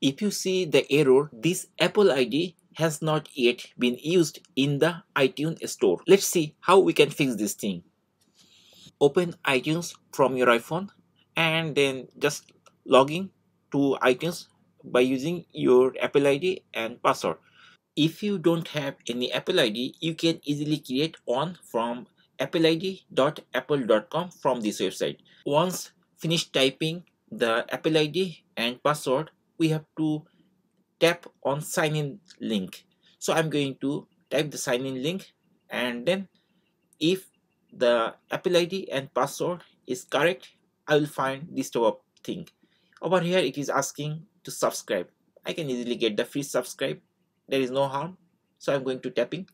If you see the error, this Apple ID has not yet been used in the iTunes store. Let's see how we can fix this thing. Open iTunes from your iPhone and then just logging to iTunes by using your Apple ID and password. If you don't have any Apple ID, you can easily create one from appleid.apple.com from this website. Once finished typing the Apple ID and password, we have to tap on sign in link. So I'm going to type the sign in link and then if the Apple ID and password is correct, I will find this type of thing. Over here it is asking to subscribe. I can easily get the free subscribe. There is no harm. So I'm going to tapping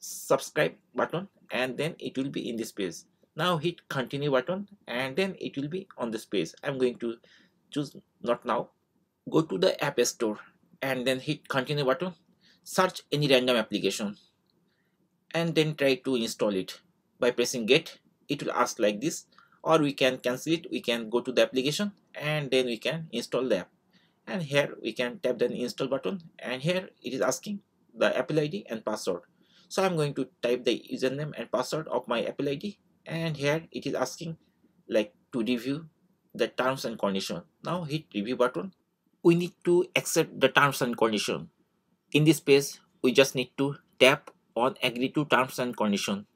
subscribe button and then it will be in this page. Now hit continue button and then it will be on this page. I'm going to choose not now. Go to the app store and then hit continue button. Search any random application and then try to install it. By pressing get it will ask like this or we can cancel it. We can go to the application and then we can install the app. And here we can tap the install button and here it is asking the apple id and password. So i'm going to type the username and password of my apple id and here it is asking like to review the terms and condition. Now hit review button we need to accept the terms and condition. In this page we just need to tap on agree to terms and condition.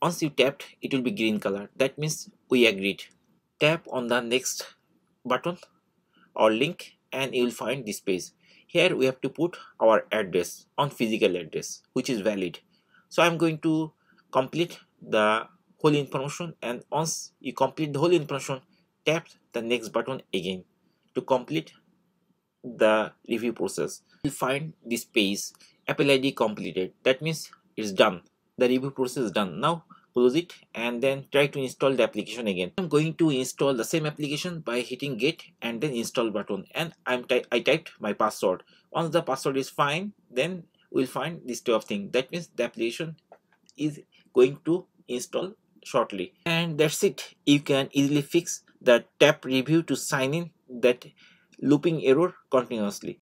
Once you tapped it will be green color. That means we agreed. Tap on the next button or link and you will find this page here we have to put our address on physical address which is valid. So i'm going to complete the whole information and once you complete the whole information tap the next button again. To complete the review process. You'll find this page apple id completed. That means it's done. The review process is done. Now close it and then try to install the application again. I'm going to install the same application by hitting get and then install button. And i'm i typed my password. Once the password is fine then we'll find this type of thing. That means the application is going to install shortly. And that's it. You can easily fix the tap review to sign in that looping error continuously